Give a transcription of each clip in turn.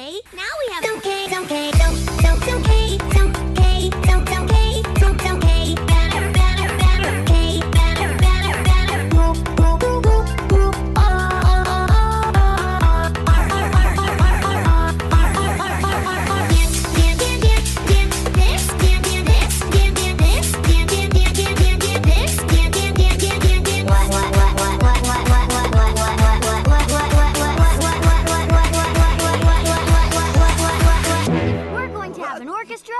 okay. Now we have. It's okay, it's okay, it's okay, it's okay. have an orchestra,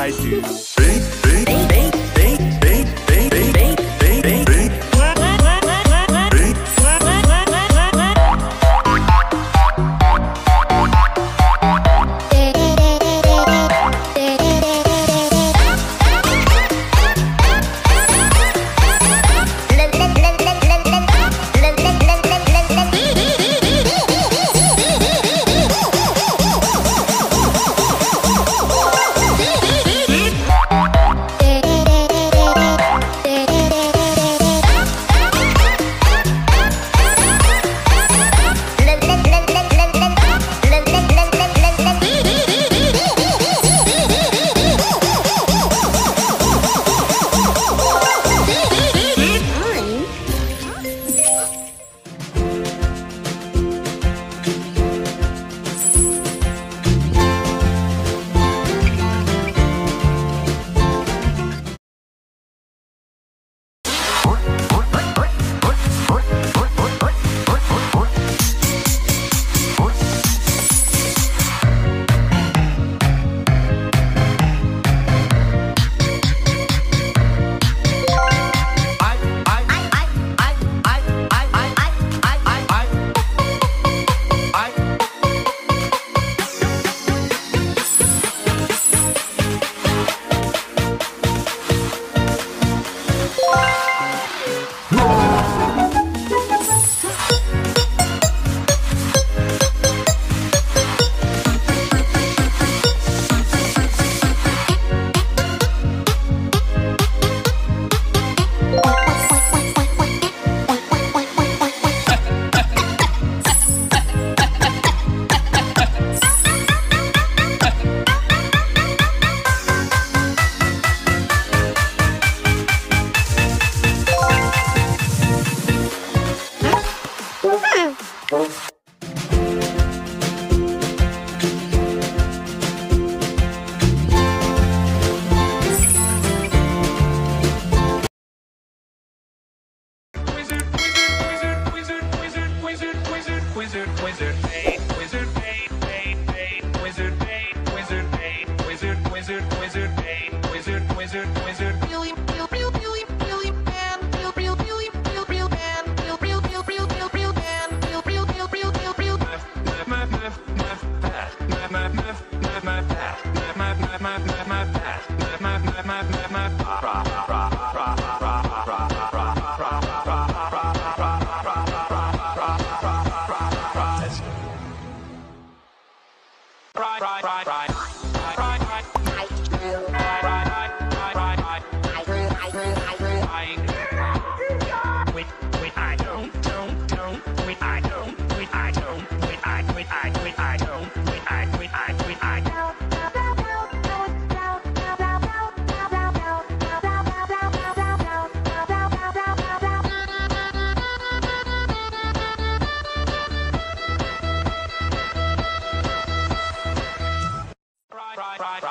I do. wizard, wizard. Billy, Bill, Bill, Billy, Billy, man, Bill, Bill, Billy, Bill, Bill, man, Bill, Bill, Bill, Bill, Bill, Bill, man, Bill, Bill, Bill, Bill, Bill, Bill. Right, right, right, right. pride, pride, pride.